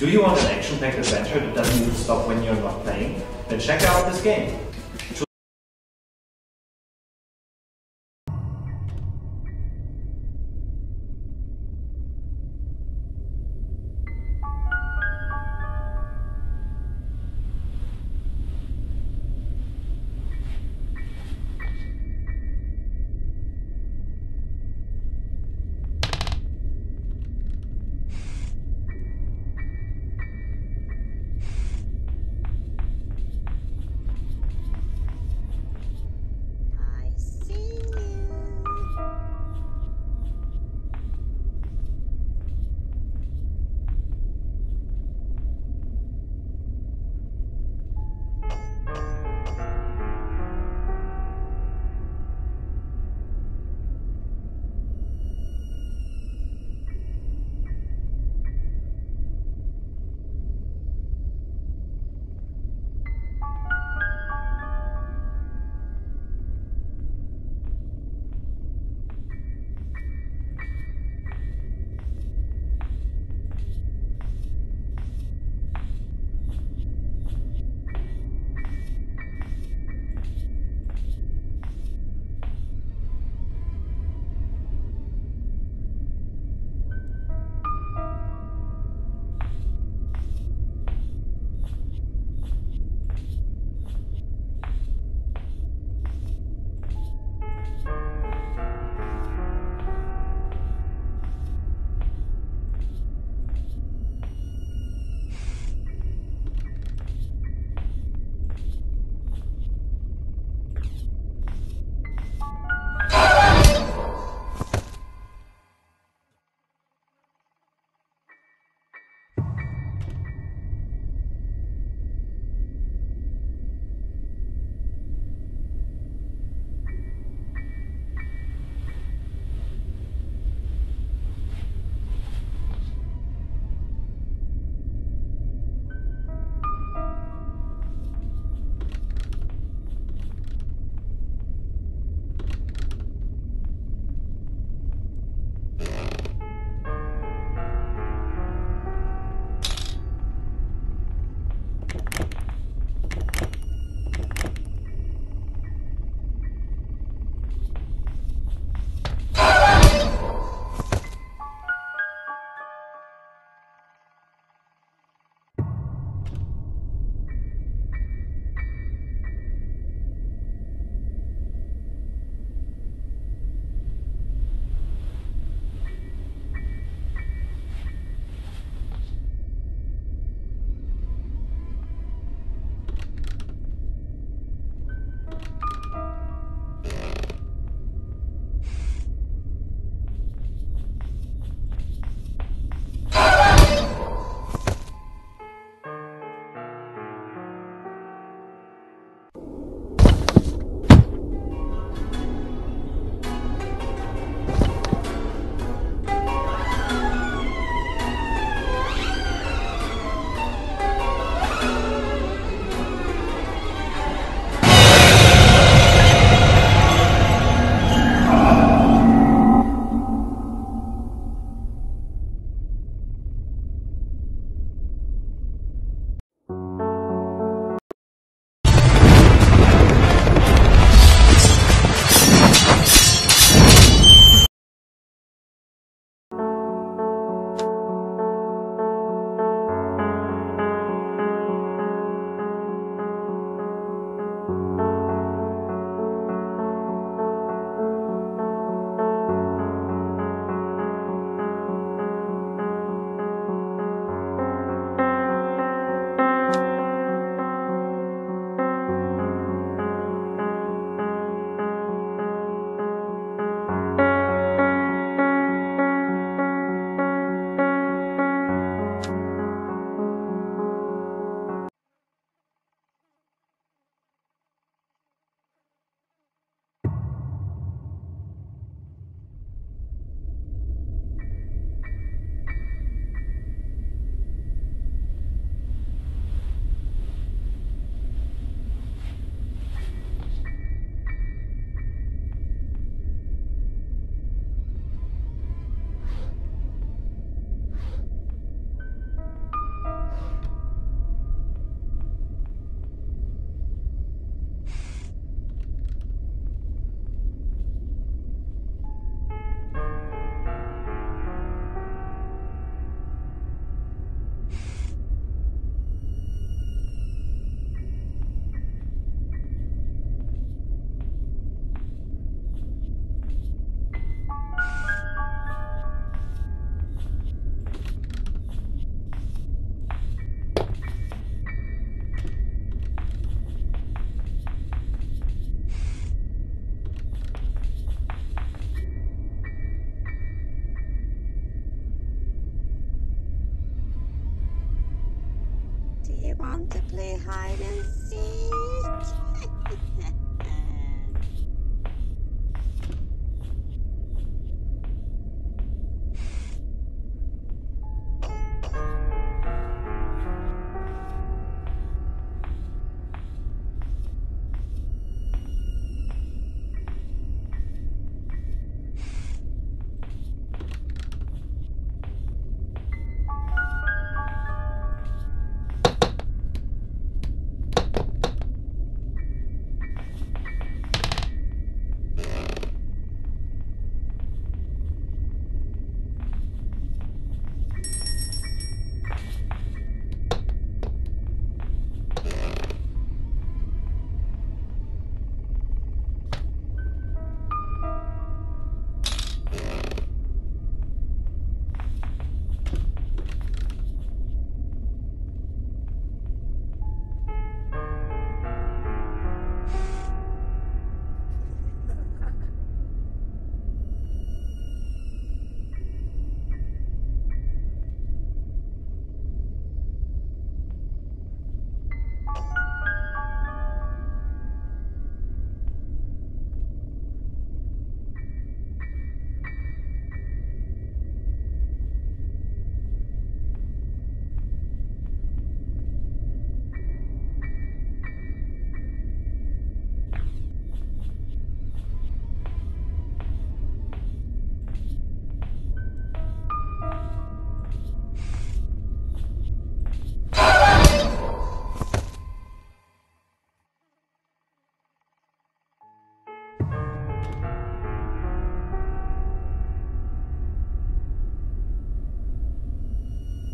Do you want an action-packed adventure that doesn't even stop when you're not playing? Then check out this game.